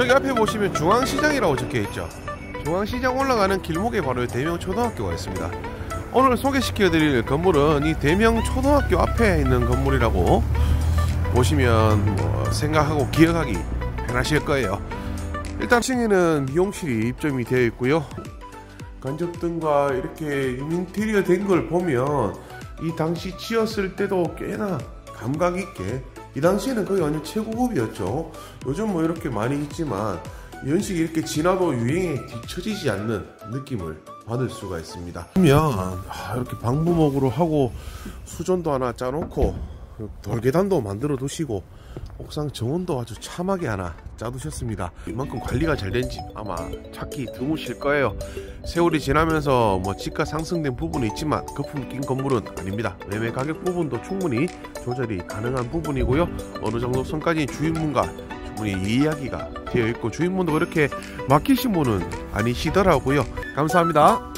저기 앞에 보시면 중앙시장이라고 적혀 있죠. 중앙시장 올라가는 길목에 바로 대명 초등학교가 있습니다. 오늘 소개시켜드릴 건물은 이 대명 초등학교 앞에 있는 건물이라고 보시면 뭐 생각하고 기억하기 편하실 거예요. 일단 층에는 미용실이 입점이 되어 있고요. 간접등과 이렇게 인테리어 된 걸 보면 이 당시 지었을 때도 꽤나 감각 있게 이 당시에는 거의 완전 최고급이었죠. 요즘 뭐 이렇게 많이 있지만 연식이 이렇게 지나도 유행에 뒤처지지 않는 느낌을 받을 수가 있습니다. 그러면 아, 이렇게 방부목으로 하고 수전도 하나 짜놓고 돌계단도 만들어 두시고 옥상 정원도 아주 참하게 하나 짜두셨습니다. 이만큼 관리가 잘 된 집 아마 찾기 드무실 거예요. 세월이 지나면서 뭐 지가 상승된 부분이 있지만 거품 낀 건물은 아닙니다. 매매 가격 부분도 충분히 조절이 가능한 부분이고요. 어느 정도 선까지 주인분과 충분히 이야기가 되어 있고 주인분도 그렇게 맡기신 분은 아니시더라고요. 감사합니다.